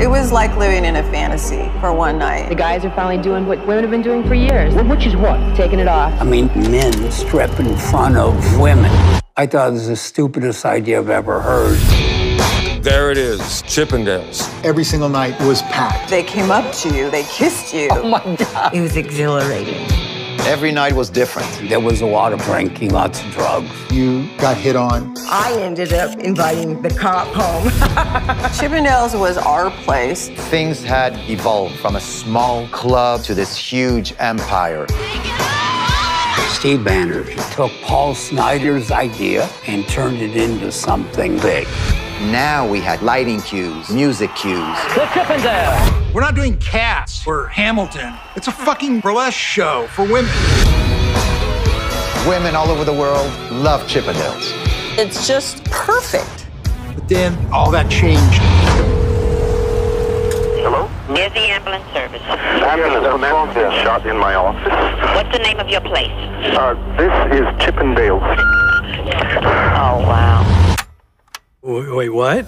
It was like living in a fantasy for one night. The guys are finally doing what women have been doing for years. Which is what? Taking it off. I mean, men strip in front of women. I thought it was the stupidest idea I've ever heard. There it is, Chippendales. Every single night was packed. They came up to you, they kissed you. Oh my God. It was exhilarating. Every night was different. There was a lot of drinking, lots of drugs. You got hit on. I ended up inviting the cop home. Chippendales was our place. Things had evolved from a small club to this huge empire. Steve Banner took Paul Snider's idea and turned it into something big. Now we had lighting cues, music cues. The Chippendale. We're not doing Cats or Hamilton. It's a fucking burlesque show for women. Women all over the world love Chippendales. It's just perfect. But then all that changed. Hello? Near the ambulance service. Ambulance, a man's been shot in my office. What's the name of your place? Uh, this is Chippendales. Oh, wow. Wait, what?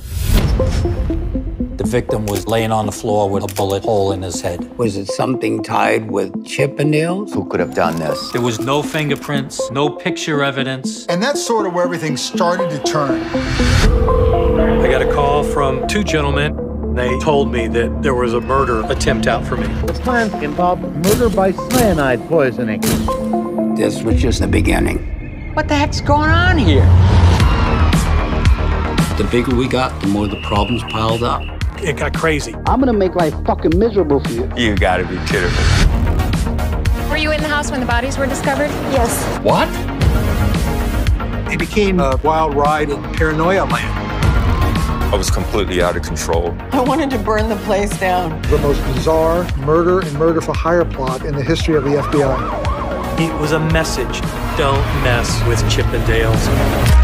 The victim was laying on the floor with a bullet hole in his head. Was it something tied with Chippendales? Who could have done this? There was no fingerprints, no picture evidence. And that's sort of where everything started to turn. I got a call from two gentlemen. They told me that there was a murder attempt out for me. The plans involved murder by cyanide poisoning. This was just the beginning. What the heck's going on here? The bigger we got, the more the problems piled up. It got crazy. I'm gonna make life fucking miserable for you. You gotta be kidding me. Were you in the house when the bodies were discovered? Yes. What? It became a wild ride in paranoia land. I was completely out of control. I wanted to burn the place down. The most bizarre murder and murder for hire plot in the history of the FBI. It was a message. Don't mess with Chippendales.